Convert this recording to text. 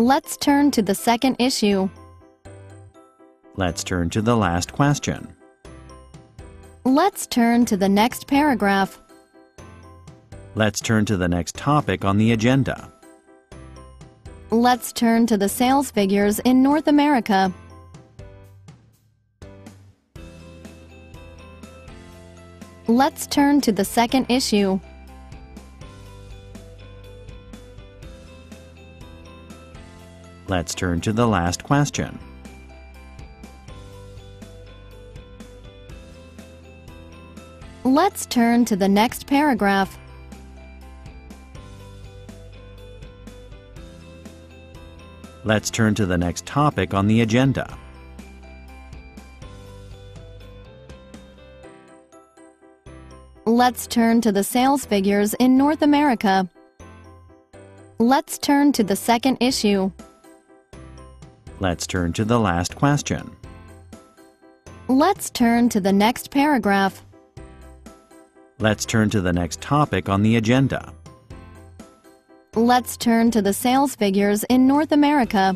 Let's turn to the second issue. Let's turn to the last question. Let's turn to the next paragraph. Let's turn to the next topic on the agenda. Let's turn to the sales figures in North America. Let's turn to the second issue. Let's turn to the last question. Let's turn to the next paragraph. Let's turn to the next topic on the agenda. Let's turn to the sales figures in North America. Let's turn to the second issue. Let's turn to the last question. Let's turn to the next paragraph. Let's turn to the next topic on the agenda. Let's turn to the sales figures in North America.